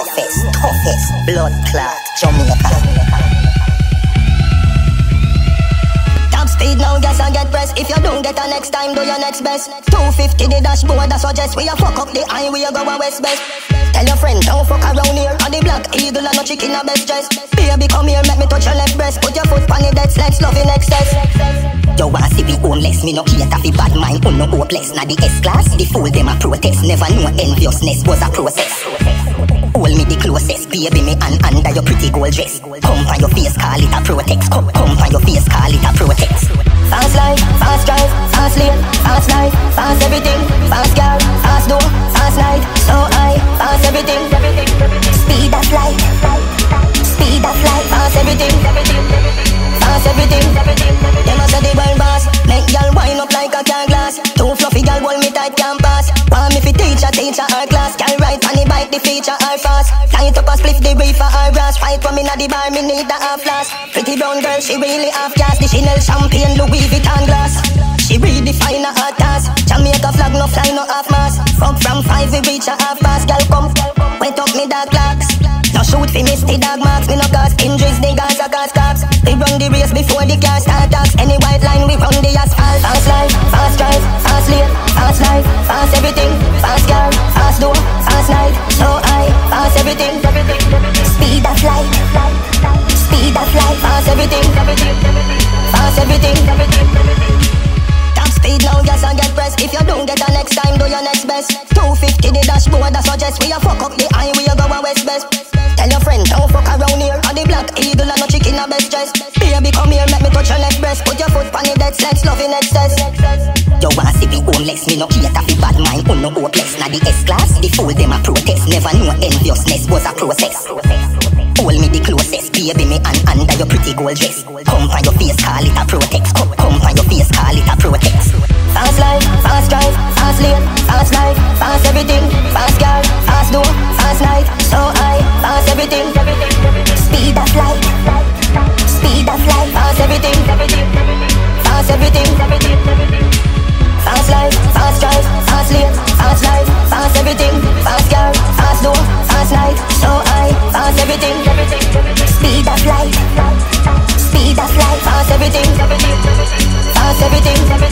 roughest, toughest, blood clot, Jamaica. Top speed now, gas and get pressed. If you don't get a next time, do your next best. 250 the dashboard, I suggest we a fuck up the a go a west best. Tell your friend, don't fuck around here. On the black eagle and no chicken a best dress. Baby, come here, make me touch your left breast. Put your foot on the dead let's love in excess. You want see we homeless, me no cater fi bad mind, un no hopeless. Na the S class, the fool them a protest. Never know enviousness was a process. Closest, baby me and under your pretty gold dress. Come on your face, call it a protect. Come, come on your face, call it a protect. Fast life, fast drive, fast lane, fast life, fast everything, fast car, fast door, fast night, so high, fast everything. Speed of light, speed of light, fast everything, fast everything. Them a say the world boss, make y'all wind up like a car glass. Too fluffy y'all hold me tight can't pass. Want me fi teach a teacher her class, can ride on the bike the feature fast. Light up a spliff the for her grass. Fight for me na the bar, me need a half glass. Pretty brown girl, she really half gas. The Chanel champagne, Louis Vuitton glass. She redefine her hot task. Jamaica flag no fly no half mass. Fuck from five we reach a half past. Girl come, wet up me dark clocks. No shoot fi miss the dog marks. Me no cause injuries, the guys a cause cops. We run the race before the car start talks. Any white line we run the asphalt. Fast life, fast drive, fast lane, fast life, fast everything. Everything. Top speed now, gas and get pressed. If you don't get the next time, do your next best. 250 the dashboard, I suggest we a fuck up the eye, we a go a west best. Tell your friend, don't fuck around here. On the black eagle and no chicken a best dress. Baby, come here, make me touch your left breast. Put your foot on the dead let's love in excess. You want see we homeless, me no cater fi bad mind, un no hopeless. Na the S class, the fool them a protest. Never know enviousness was a process. Hold me the closest, baby me and under your pretty gold dress. Come find your face, call it a protect. Come, find your face, call it a protect. Fast life, fast drive, fast lane, fast life, fast everything, fast car, fast door, fast night. So high, fast everything, speed of light, speed of light, fast everything, fast everything, fast life, fast drive, fast lane, fast life, fast everything, fast car, fast door, fast night. So high, fast everything life, speed of life, fast everything, fast everything.